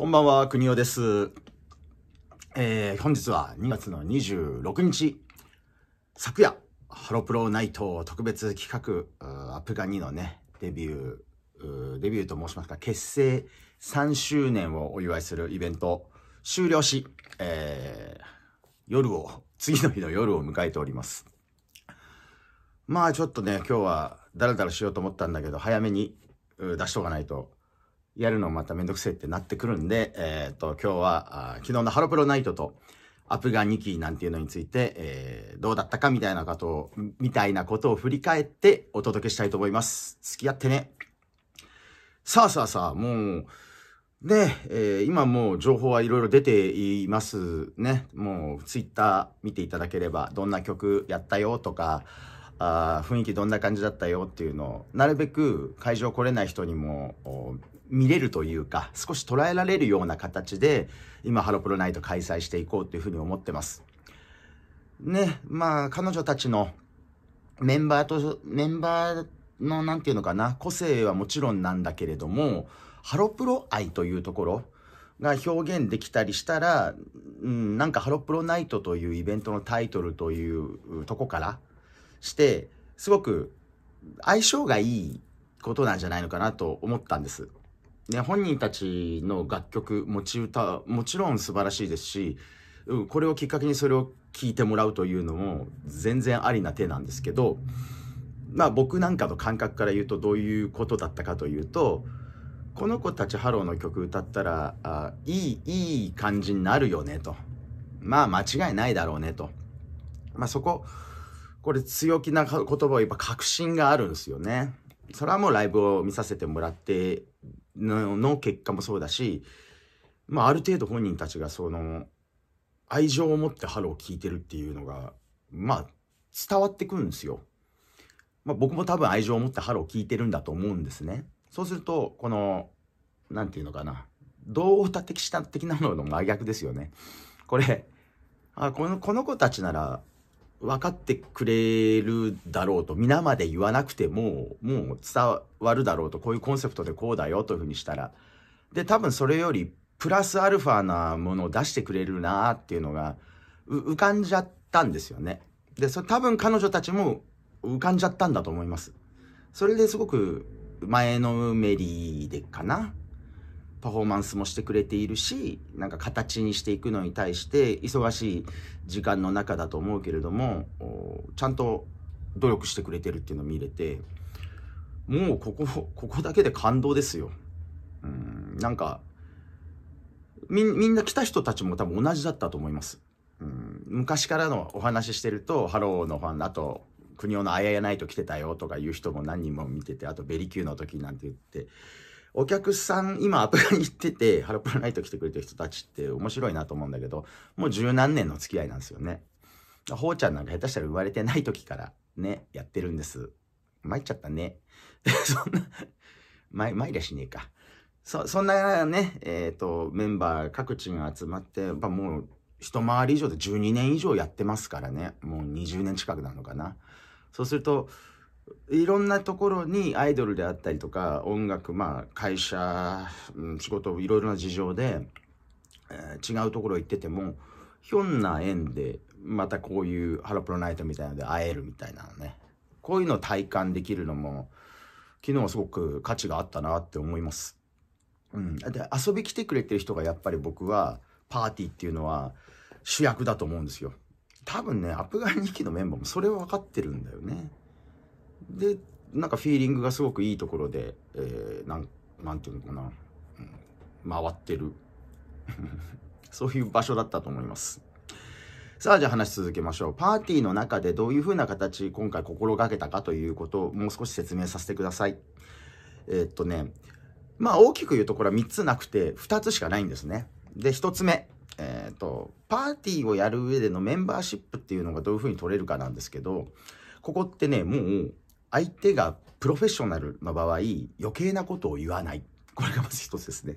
こんばんは、国尾です。えー、本日は2月の26日、昨夜、ハロプロナイト特別企画、アプガニのね、デビュー、デビューと申しますか、結成3周年をお祝いするイベント、終了し、えー、夜を、次の日の夜を迎えております。まあちょっとね、今日はダラダラしようと思ったんだけど、早めに出しとかないと、やるのまためんどくせえってなってくるんで、えっ、と、今日は、昨日のハロプロナイトと、アプガ2期なんていうのについて、えーどうだったかみたいなことを、みたいなことを振り返ってお届けしたいと思います。付き合ってね。さあさあさあ、もう、ね、えー今もう情報はいろいろ出ていますね。もうツイッター見ていただければ、どんな曲やったよとか、あ雰囲気どんな感じだったよっていうのを、なるべく会場来れない人にも見れるというか、少し捉えられるような形で、今ハロプロナイト開催していこうというふうに思ってます。ね、まあ彼女たちのメンバーと、メンバーのなんていうのかな、個性はもちろんなんだけれども、ハロプロ愛というところが表現できたりしたら、うん、なんかハロプロナイトというイベントのタイトルというとこからして、すごく相性がいいことなんじゃないのかなと思ったんです。ね、本人たちの楽曲、持ち歌、もちろん素晴らしいですし、うんこれをきっかけにそれを聞いてもらうというのも全然ありな手なんですけど、まあ僕なんかの感覚から言うとどういうことだったかというと、この子たちハローの曲歌ったら、あいい、いい感じになるよねと。まあ間違いないだろうねと。まあそこ、これ強気な言葉を言えば確信があるんですよね。それはもうライブを見させてもらってのの結果もそうだし、まあある程度本人たちがその愛情を持ってハローを聴いてるっていうのが、まあ伝わってくるんですよ。まあ僕も多分愛情を持ってハローを聴いてるんだと思うんですね。そうすると、この、なんていうのかな、同歌的した的なのの真逆ですよね。これ、あこのこの子たちなら分かってくれるだろうと皆まで言わなくてももう伝わるだろうとこういうコンセプトでこうだよというふうにしたら。で多分それよりプラスアルファなものを出してくれるなっていうのが浮かんじゃったんですよね。でそれ多分彼女たちも浮かんじゃったんだと思います。それですごく前のめりでかな。パフォーマンスもしてくれているしなんか形にしていくのに対して忙しい時間の中だと思うけれどもちゃんと努力してくれてるっていうのを見れてもうここここだけで感動ですよ。うんなんかみんな来た人たちも多分同じだったと思います。うん昔からのお話ししてるとハローのファンあと国尾のあややないと来てたよとかいう人も何人も見ててあとベリキューの時なんて言ってお客さん、今アプガに行ってて、ハロプロナイト来てくれてる人たちって面白いなと思うんだけど、もう十何年の付き合いなんですよね。ほうちゃんなんか下手したら生まれてない時からね、やってるんです。参っちゃったね。そんな、参、参りゃしねえか。そ、そんなね、えっ、と、メンバー各地が集まって、やっぱもう、一回り以上で12年以上やってますからね。もう20年近くなのかな。そうすると、いろんなところにアイドルであったりとか音楽まあ会社、うん、仕事いろいろな事情で、えー違うところ行っててもひょんな縁でまたこういうハロプロナイトみたいなので会えるみたいなのねこういうのを体感できるのも昨日はすごく価値があったなって思います。うん、で遊び来てくれてる人がやっぱり僕はパーティーっていうのは主役だと思うんですよ。多分ねアップガン2期のメンバーもそれは分かってるんだよね。でなんかフィーリングがすごくいいところで、えーなんなんていうのかな、うん。回ってる。そういう場所だったと思います。さあじゃあ話し続けましょう。パーティーの中でどういう風な形今回心がけたかということをもう少し説明させてください。えーっとね。まあ大きく言うところは3つなくて2つしかないんですね。で1つ目。えーっとパーティーをやる上でのメンバーシップっていうのがどういう風に取れるかなんですけどここってねもう相手がプロフェッショナルの場合余計なことを言わない。これがまず一つですね。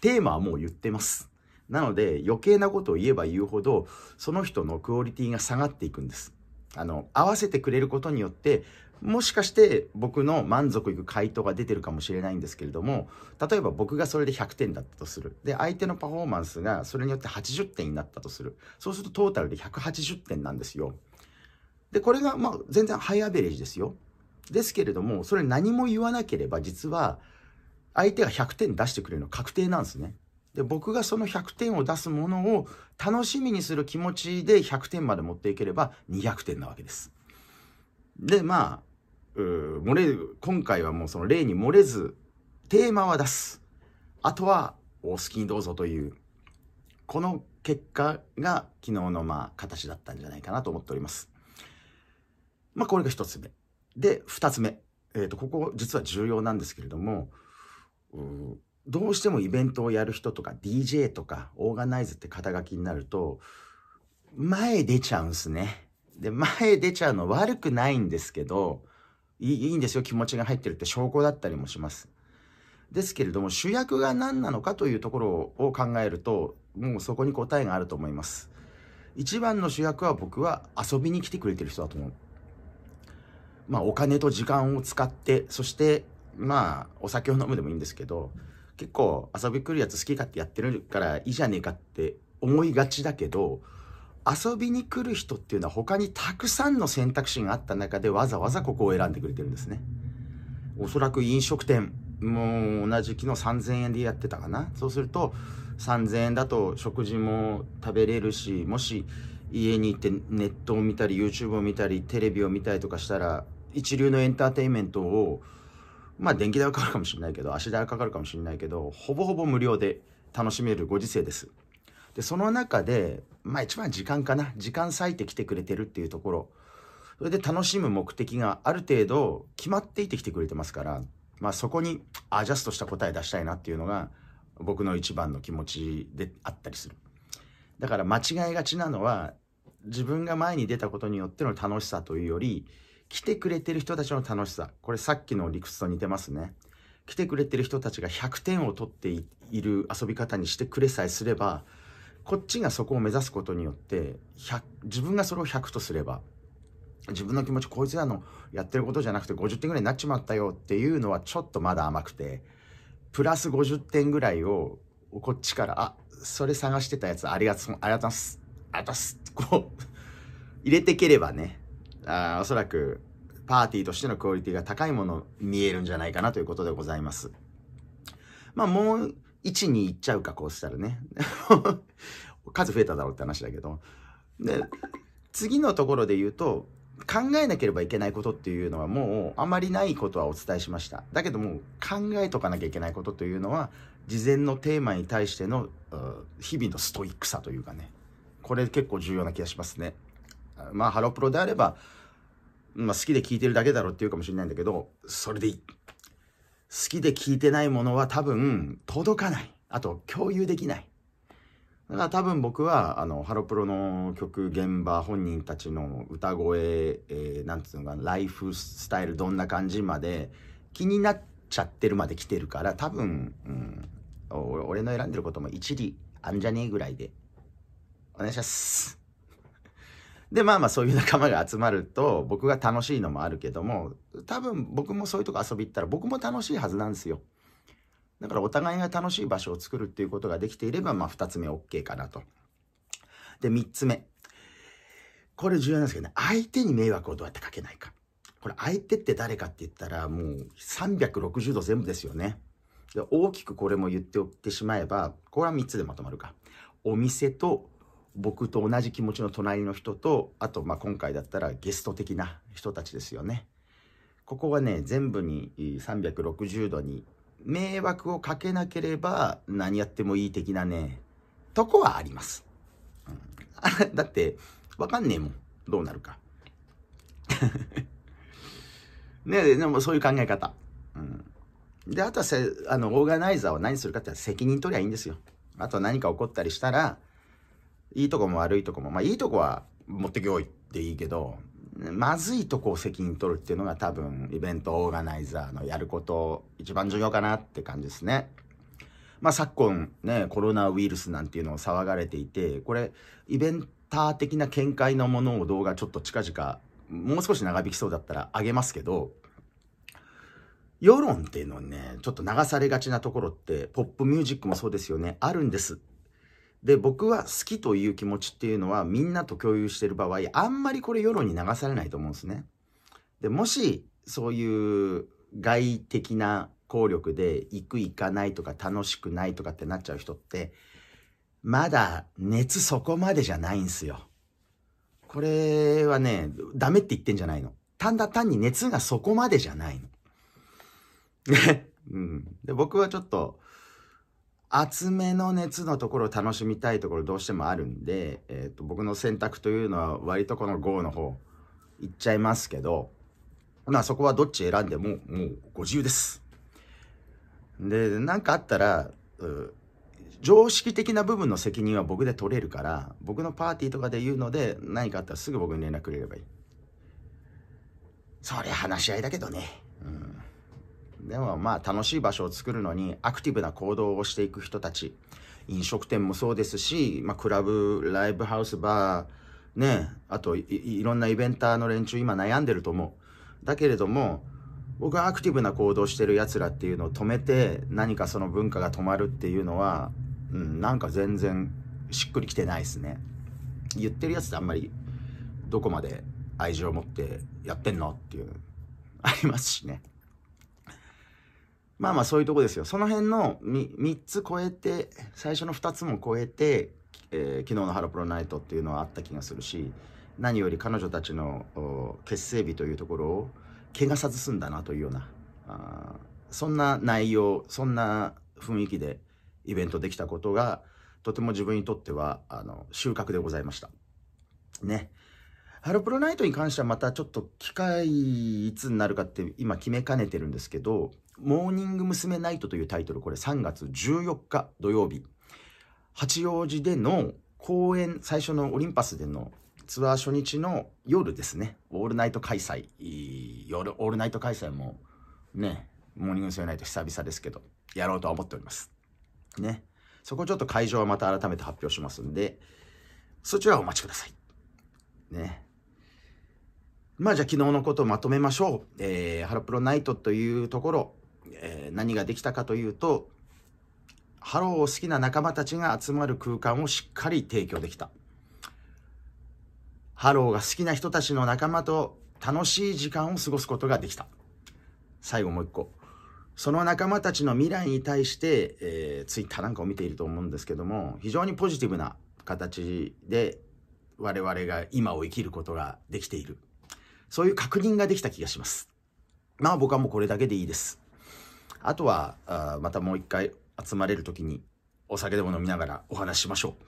テーマはもう言ってます。なので余計なことを言えば言うほどその人のクオリティが下がっていくんです。あの合わせてくれることによってもしかして僕の満足いく回答が出てるかもしれないんですけれども例えば僕がそれで100点だったとする。で相手のパフォーマンスがそれによって80点になったとする。そうするとトータルで180点なんですよ。でこれがまあ全然ハイアベレージですよ。ですけれどもそれ何も言わなければ実は相手が100点出してくれるの確定なんですね。で僕がその100点を出すものを楽しみにする気持ちで100点まで持っていければ200点なわけです。でまあ漏れる今回はもうその例に漏れずテーマは出す。あとはお好きにどうぞというこの結果が昨日のまあ形だったんじゃないかなと思っております。まあこれが一つ目。で二つ目。え、ー、とここ実は重要なんですけれどもどうしてもイベントをやる人とか DJ とかオーガナイズって肩書きになると前出ちゃうんすね。で前出ちゃうの悪くないんですけどいいいんですよ。気持ちが入ってるって証拠だったりもします。ですけれども主役が何なのかというところを考えるともうそこに答えがあると思います。一番の主役は僕は遊びに来てくれてる人だと思う。まあお金と時間を使ってそしてまあお酒を飲むでもいいんですけど結構遊び来るやつ好き勝手やってるからいいじゃねえかって思いがちだけど遊びに来る人っていうのは他にたくさんの選択肢があった中でわざわざここを選んでくれてるんですね。おそらく飲食店も同じ昨日3000円でやってたかな。そうすると3000円だと食事も食べれるし、もし家に行ってネットを見たり YouTube を見たりテレビを見たりとかしたら一流のエンターテインメントをまあ電気代はかかるかもしれないけど足代はかかるかもしれないけどほぼほぼ無料で楽しめるご時世です。でその中でまあ一番時間かな。時間割いてきてくれてるっていうところ。それで楽しむ目的がある程度決まっていてきてくれてますからまあそこにアジャストした答え出したいなっていうのが僕の一番の気持ちであったりする。だから間違いがちなのは自分が前に出たことによっての楽しさというより来てくれてる人たちの楽しさ。これさっきの理屈と似てますね。来てくれてる人たちが100点を取っている遊び方にしてくれさえすればこっちがそこを目指すことによって自分がそれを100とすれば自分の気持ちこいつらのやってることじゃなくて50点ぐらいになっちまったよっていうのはちょっとまだ甘くてプラス50点ぐらいをこっちからあそれ探してたやつありがとうありがとうございますありがとうございますこう入れてければねあおそらくパーティーとしてのクオリティが高いもの見えるんじゃないかなということでございますまあもう1に行っちゃうか、こうしたらね。数増えただろうって話だけど。で、次のところで言うと、考えなければいけないことっていうのはもうあまりないことはお伝えしました。だけども考えとかなきゃいけないことというのは、事前のテーマに対しての日々のストイックさというかね。これ結構重要な気がしますね。まあ、ハロプロであれば、まあ、好きで聞いてるだけだろっていうかもしれないんだけど、それでいい。好きで聴いてないものは多分届かない。あと共有できない。だから多分僕はあのハロプロの曲現場本人たちの歌声、えー、なんつうのかなライフスタイルどんな感じまで気になっちゃってるまで来てるから多分、うん、俺の選んでることも一理あんじゃねえぐらいでお願いします。で、まあまあそういう仲間が集まると僕が楽しいのもあるけども、多分僕もそういうとこ遊び行ったら僕も楽しいはずなんですよ。だからお互いが楽しい場所を作るっていうことができていれば、まあ二つ目 OK かなと。で、三つ目。これ重要なんですけどね、相手に迷惑をどうやってかけないか。これ相手って誰かって言ったらもう360度全部ですよね。で大きくこれも言っておってしまえば、これは3つでまとまるか。お店と僕と同じ気持ちの隣の人とあとまあ今回だったらゲスト的な人たちですよね。ここはね全部に360度に迷惑をかけなければ何やってもいい的なねとこはあります。うん、だってわかんねえもんどうなるか。ねでもそういう考え方。うん、であとはせあのオーガナイザーは何するかって責任取りゃいいんですよ。あと何か起こったりしたらいいとこも悪いとこも、まあいいとこは持ってきおいっていいけど、まずいとこを責任取るっていうのが多分イベントオーガナイザーのやること一番重要かなって感じですね。まあ昨今ね、コロナウイルスなんていうのを騒がれていて、これイベンター的な見解のものを動画ちょっと近々もう少し長引きそうだったらあげますけど、世論っていうのね、ちょっと流されがちなところって、ポップミュージックもそうですよね、あるんです。で、僕は好きという気持ちっていうのはみんなと共有してる場合、あんまりこれ世論に流されないと思うんですね。で、もし、そういう外的な効力で行く行かないとか楽しくないとかってなっちゃう人って、まだ熱そこまでじゃないんすよ。これはね、ダメって言ってんじゃないの。単だ単に熱がそこまでじゃないの。ね。うん。で、僕はちょっと、厚めの熱のところを楽しみたいところどうしてもあるんで、え、ー、と、僕の選択というのは割とこの GO の方、いっちゃいますけど、まあそこはどっち選んでも、もうご自由です。で、なんかあったら、常識的な部分の責任は僕で取れるから、僕のパーティーとかで言うので、何かあったらすぐ僕に連絡くれればいい。そりゃ話し合いだけどね。でもまあ楽しい場所を作るのにアクティブな行動をしていく人たち。飲食店もそうですし、まあクラブ、ライブハウス、バー、ね、あといろんなイベンターの連中今悩んでると思う。だけれども、僕はアクティブな行動してる奴らっていうのを止めて何かその文化が止まるっていうのは、うん、なんか全然しっくりきてないですね。言ってるやつってあんまりどこまで愛情を持ってやってんのっていうありますしね。まあまあそういうとこですよ。その辺の 3, 3つ超えて、最初の2つも超えて、えー、昨日のハロプロナイトっていうのはあった気がするし、何より彼女たちの結成日というところを怪我さず済んだなというような、そんな内容、そんな雰囲気でイベントできたことが、とても自分にとっては、あの、収穫でございました。ね。ハロプロナイトに関してはまたちょっと機会いつになるかって今決めかねてるんですけど、モーニング娘。ナイトというタイトル、これ3月14日土曜日、八王子での公演、最初のオリンパスでのツアー初日の夜ですね、オールナイト開催、夜、オールナイト開催もね、モーニング娘。ナイト久々ですけど、やろうとは思っております。ね。そこちょっと会場はまた改めて発表しますんで、そちらはお待ちください。ね。まあじゃあ昨日のことをまとめましょう。えー、ハロプロナイトというところ、えー、何ができたかというと、ハローを好きな仲間たちが集まる空間をしっかり提供できた。ハローが好きな人たちの仲間と楽しい時間を過ごすことができた。最後もう一個。その仲間たちの未来に対して、えー、ツイッターなんかを見ていると思うんですけども、非常にポジティブな形で我々が今を生きることができている。そういう確認ができた気がします。まあ僕はもうこれだけでいいです。あとは、あまたもう一回集まれる時にお酒でも飲みながらお話ししましょう。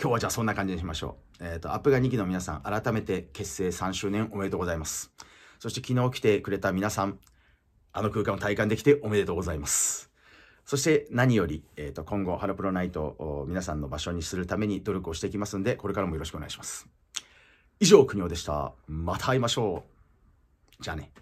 今日はじゃあそんな感じにしましょう。えっ、ー、と、アップが2期の皆さん、改めて結成3周年おめでとうございます。そして昨日来てくれた皆さん、あの空間を体感できておめでとうございます。そして何より、えっ、ー、と、今後、ハロプロナイトを皆さんの場所にするために努力をしていきますんで、これからもよろしくお願いします。以上、国尾でした。また会いましょう。じゃあね。